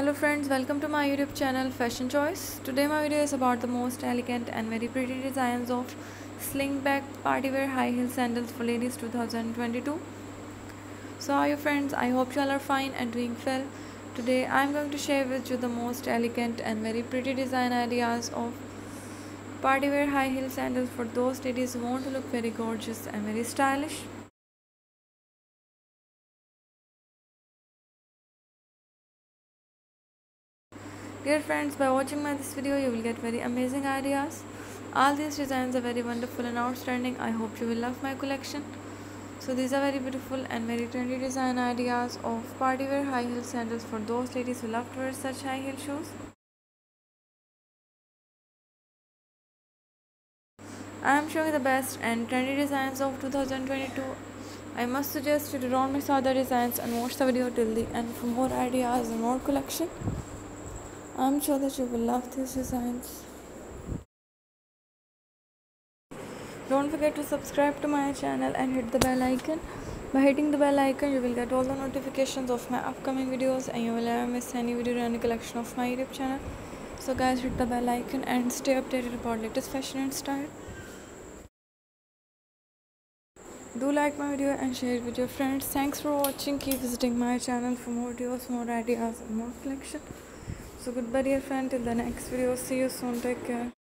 Hello friends, welcome to my YouTube channel Fashion Choice. Today my video is about the most elegant and very pretty designs of slingback partywear high heel sandals for ladies 2022. So how are you friends? I hope you all are fine and doing well. Today I am going to share with you the most elegant and very pretty design ideas of partywear high heel sandals for those ladies who want to look very gorgeous and very stylish. Dear friends, by watching my this video, you will get very amazing ideas. All these designs are very wonderful and outstanding. I hope you will love my collection. So these are very beautiful and very trendy design ideas of party wear high heel sandals for those ladies who love to wear such high heel shoes. I am showing the best and trendy designs of 2022. I must suggest you to don't miss other designs and watch the video till the end for more ideas and more collection. I'm sure that you will love these designs. Don't forget to subscribe to my channel and hit the bell icon. By hitting the bell icon, you will get all the notifications of my upcoming videos and you will never miss any video or any collection of my YouTube channel. So guys, hit the bell icon and stay updated about latest fashion and style. Do like my video and share it with your friends. Thanks for watching. Keep visiting my channel for more videos, more ideas and more collection. So goodbye dear friend till the next video. See you soon. Take care.